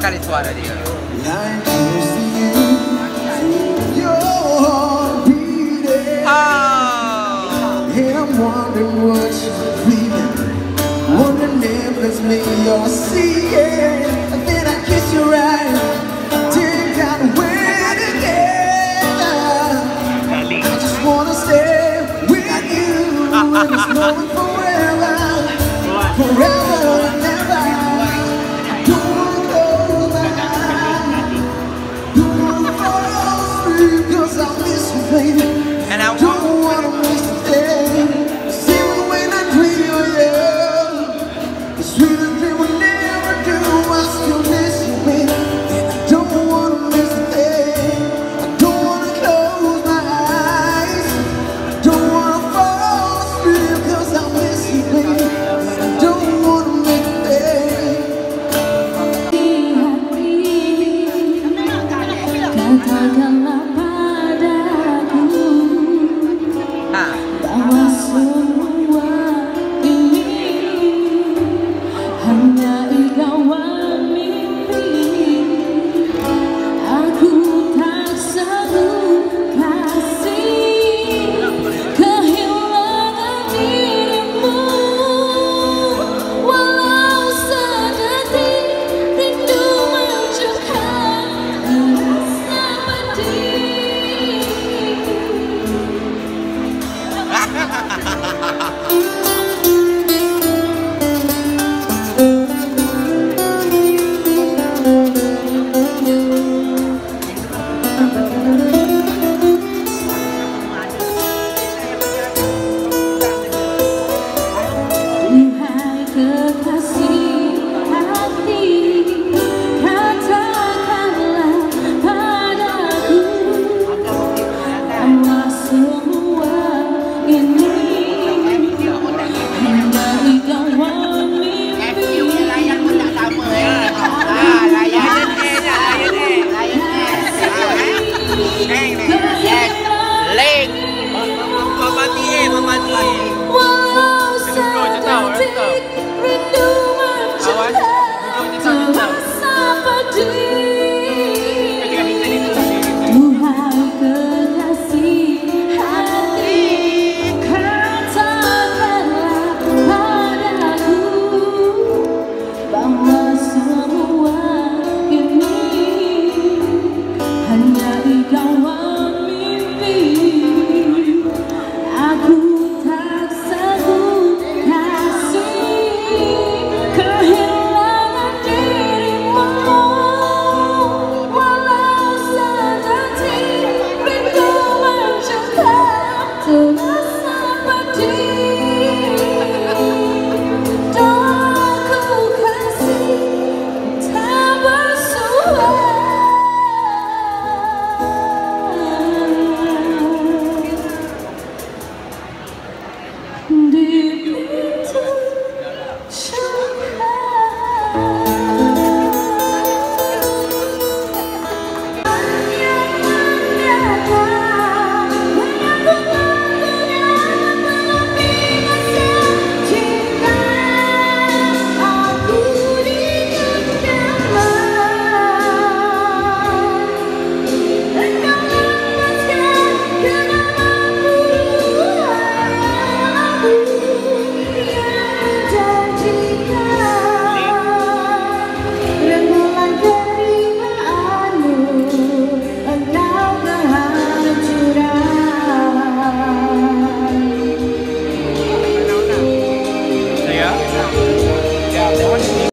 bukan itu